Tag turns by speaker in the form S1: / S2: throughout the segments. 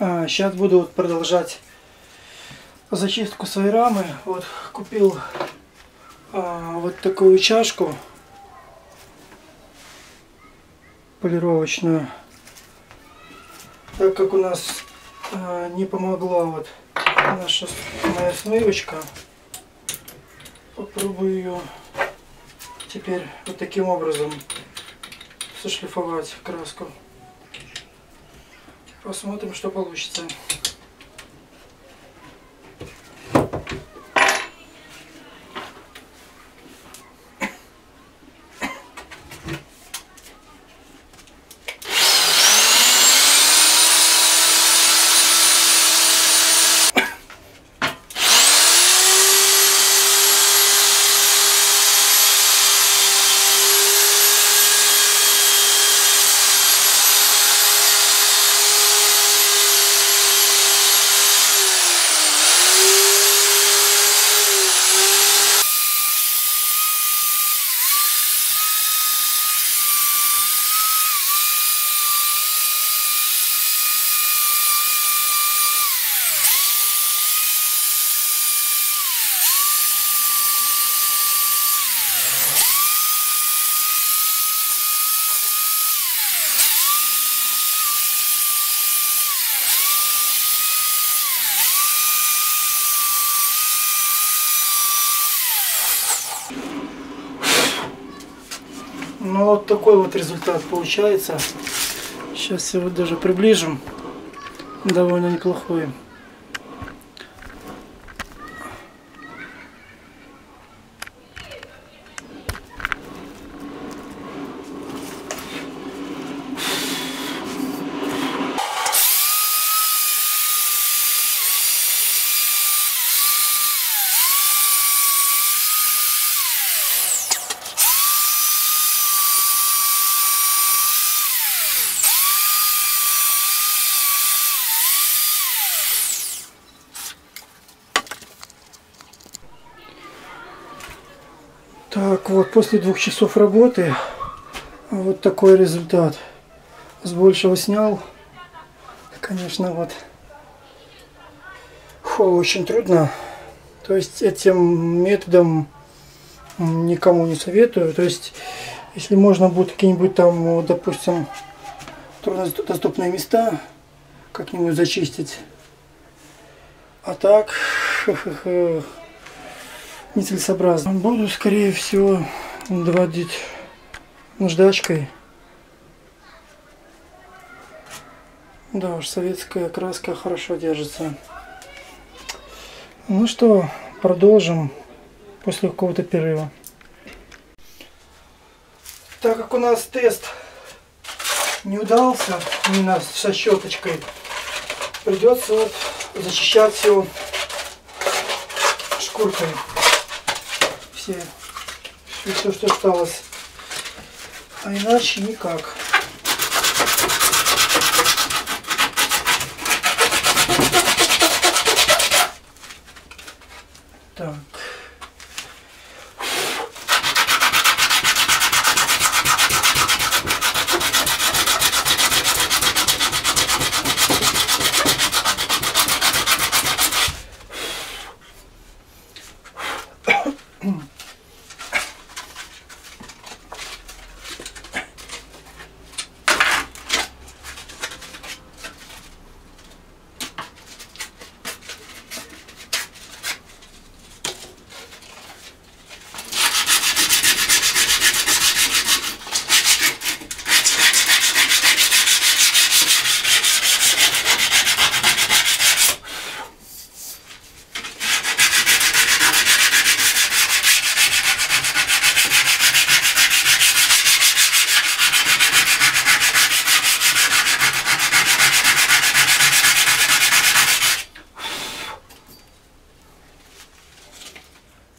S1: А, сейчас буду вот продолжать зачистку своей рамы. Вот купил а, вот такую чашку полировочную. Так как у нас а, не помогла вот наша моя смывочка, попробую ее теперь вот таким образом зашлифовать краску. Посмотрим, что получится. Ну вот такой вот результат получается. Сейчас его даже приближим. Довольно неплохой. Так, вот после двух часов работы вот такой результат. С большего снял. Конечно, вот Фу, очень трудно. То есть этим методом никому не советую. То есть, если можно будет какие-нибудь там, допустим, труднодоступные места как-нибудь зачистить. А так, нецелесообразно. Буду, скорее всего, доводить наждачкой. Да уж, советская краска хорошо держится. Ну что, продолжим после какого-то перерыва. Так как у нас тест не удался именно со щеточкой, придется вот зачищать все шкуркой все, все, все, что осталось. А иначе никак. Так.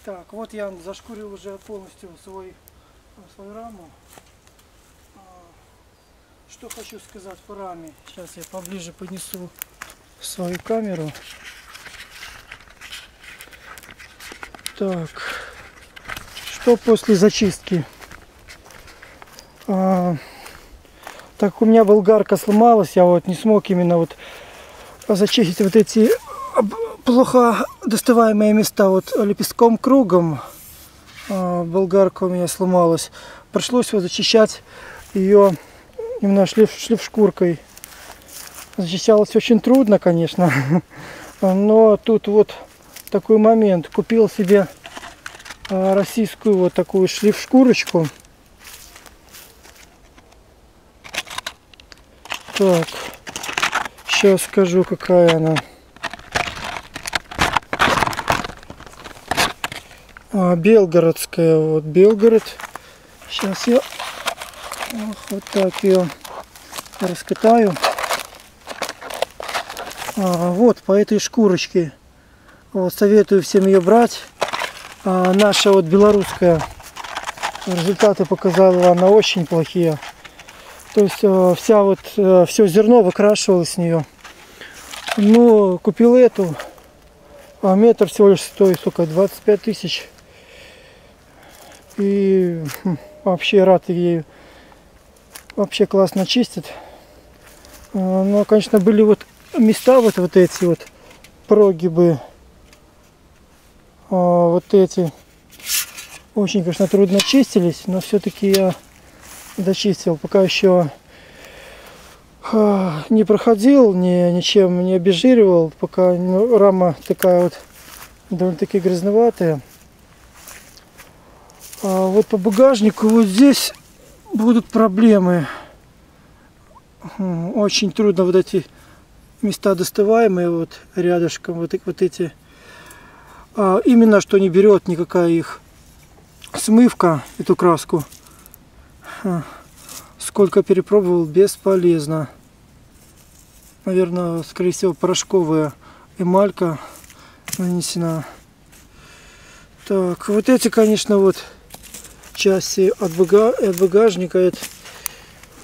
S1: Так, вот я зашкурил уже полностью свой, свою раму. А, что хочу сказать по раме. Сейчас я поближе поднесу свою камеру. Так, что после зачистки? А, так у меня болгарка сломалась, я вот не смог именно вот зачистить вот эти плохо доставаемые места вот лепестком кругом. А, Болгарка у меня сломалась. Пришлось вот зачищать ее именно шлиф, шлифшкуркой. Зачищалось очень трудно, конечно. Но тут вот такой момент. Купил себе а, российскую вот такую шлифшкурочку. Так, сейчас скажу, какая она. А, Белгородская, вот Белгород. Сейчас я ох, вот так ее раскатаю. А, вот по этой шкурочке. Вот, советую всем ее брать. А, наша вот белорусская результаты показала она очень плохие. То есть э, вся вот все зерно выкрашивалось с нее. Ну, купил эту. А метр всего лишь стоит только 25 тысяч. И хм, вообще рад ей. Вообще классно чистит. А, Но, конечно, были вот места вот, вот эти вот прогибы. А, Вот эти. Очень, конечно, трудно чистились, но все-таки я дочистил. Пока еще а, не проходил, ни, ничем не обезжиривал. Пока ну, рама такая вот довольно-таки грязноватая. А вот по багажнику вот здесь будут проблемы. Очень трудно вот эти места доставаемые вот рядышком, вот, вот эти. А, именно что не берет никакая их смывка, эту краску. Сколько перепробовал, бесполезно. Наверное, скорее всего, порошковая эмалька нанесена. Так, вот эти, конечно, вот части от, бага- от багажника. Это,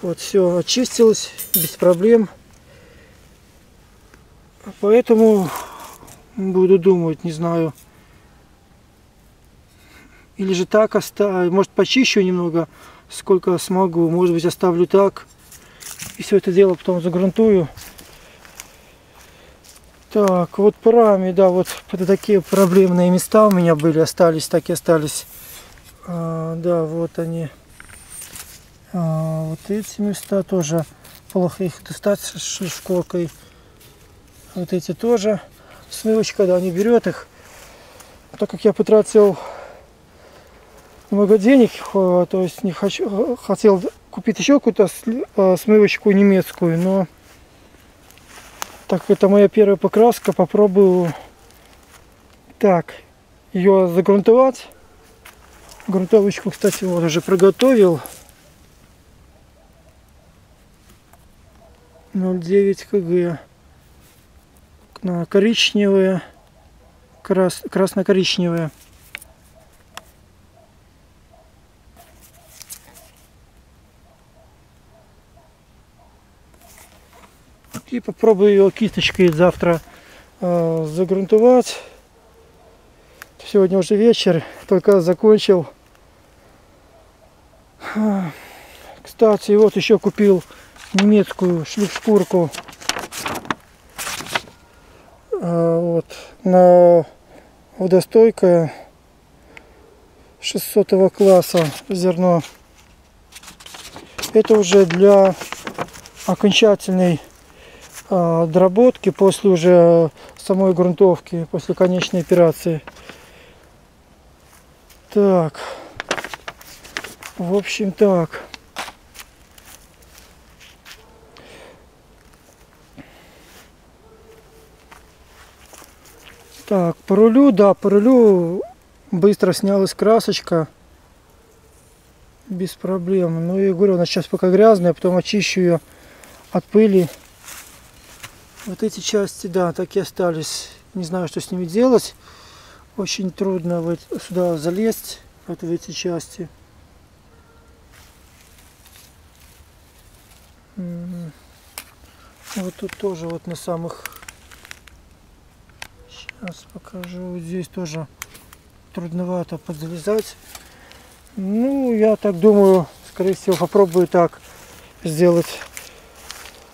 S1: вот все очистилось без проблем. Поэтому буду думать, не знаю. Или же так оставлю, может почищу немного, сколько смогу. Может быть оставлю так. И все это дело потом загрунтую. Так, вот по раме, да, вот такие проблемные места у меня были, остались, так и остались. А, да, вот они. А, вот эти места тоже плохо их достать с шкуркой. Вот эти тоже. Смывочка, да, не берет их. Так как я потратил много денег, э, то есть не хочу, э, хотел купить еще какую-то э, смывочку немецкую, но так это моя первая покраска, попробую так ее загрунтовать. Грунтовочку, кстати, вот уже приготовил. 0,9 кг. Коричневые, крас, красно-коричневые. И попробую ее кисточкой завтра э, загрунтовать. Сегодня уже вечер, только закончил. Кстати, вот еще купил немецкую шлифшкурку. А, Вот, на водостойкое 600 класса зерно. Это уже для окончательной а, доработки после уже самой грунтовки, после конечной операции. Так. В общем, так. Так, по рулю, да, по рулю быстро снялась красочка. Без проблем. Ну и говорю, она сейчас пока грязная, потом очищу ее от пыли. Вот эти части, да, так и остались. Не знаю, что с ними делать. Очень трудно вот сюда залезть, вот в эти части. Вот тут тоже вот на самых... Сейчас покажу. Вот здесь тоже трудновато подлезать. Ну, я так думаю, скорее всего, попробую так сделать.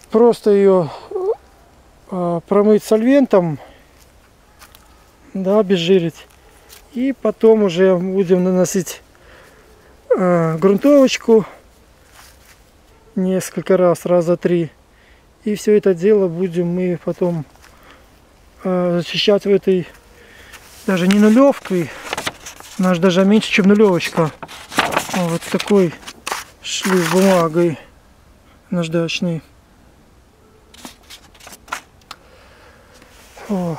S1: Просто ее а, промыть сольвентом, да, обезжирить. И потом уже будем наносить э, грунтовочку несколько раз, раза три. И все это дело будем мы потом э, зачищать в этой даже не нулевкой, наш даже меньше, чем нулевочка. А вот такой шлиф бумагой наждачный. О.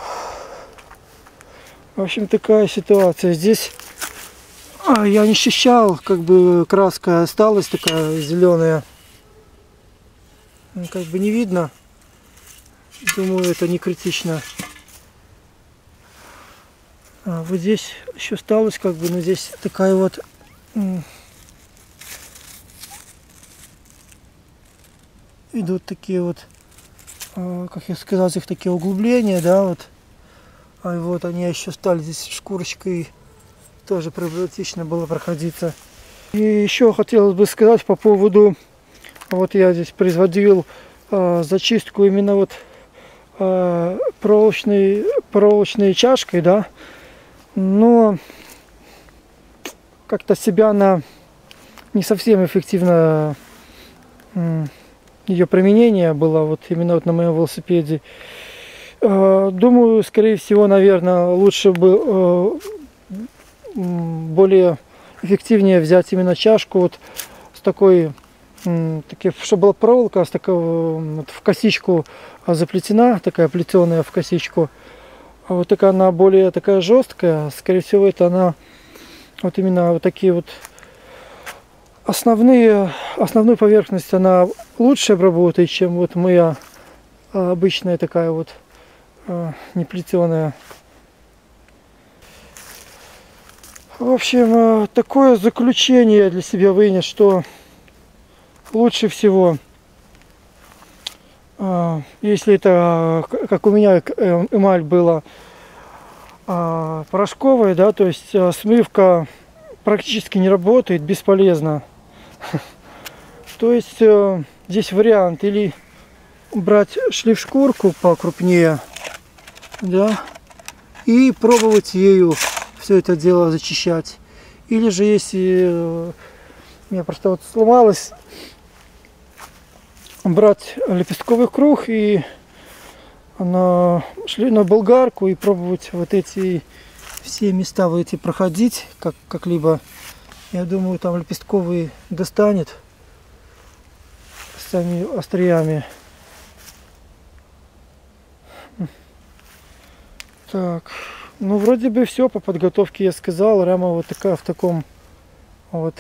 S1: В общем, такая ситуация. Здесь а, я не счищал, как бы краска осталась такая зеленая. Ну, как бы не видно. Думаю, это не критично. А, вот здесь еще осталось, как бы, но здесь такая вот идут такие вот, а, как я сказал, их такие углубления, да, вот. А вот они еще стали здесь шкурочкой, тоже проблематично было проходиться. И еще хотелось бы сказать по поводу, вот я здесь производил э, зачистку именно вот э, проволочной, проволочной чашкой, да, но как-то себя она не совсем эффективно ее применение было вот именно вот на моем велосипеде. Э, думаю, скорее всего, наверное, лучше бы э, более эффективнее взять именно чашку вот с такой, таки, чтобы была проволока с такой вот в косичку заплетена, такая плетеная в косичку. А вот такая она более такая жесткая, скорее всего, это она вот именно вот такие вот основные, основную поверхность она лучше обработает, чем вот моя а, обычная такая вот а, неплетеная. В общем, а, такое заключение для себя вынес, что лучше всего, если это, как у меня э, эмаль была порошковая, да, то есть смывка практически не работает, бесполезно. То есть э, здесь вариант или брать шлиф-шкурку покрупнее, да, и пробовать ею все это дело зачищать. Или же если э, у меня просто вот сломалось, брать лепестковый круг и на, шли на болгарку и пробовать вот эти все места вот эти проходить как как-либо я думаю, там лепестковый достанет сами остриями. Так, ну вроде бы все по подготовке я сказал. Рама вот такая в таком вот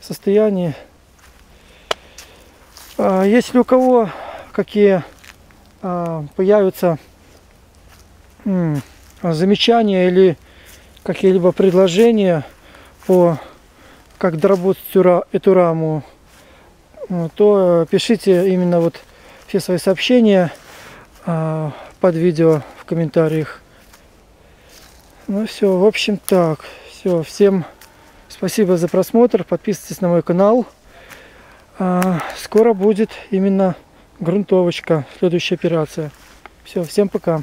S1: состоянии. А, если у кого какие а, появятся замечания или какие-либо предложения по как доработать эту раму, то пишите именно вот все свои сообщения а, под видео в комментариях. Ну все, в общем так. Все, всем спасибо за просмотр. Подписывайтесь на мой канал. А, скоро будет именно грунтовочка, следующая операция. Все, всем пока.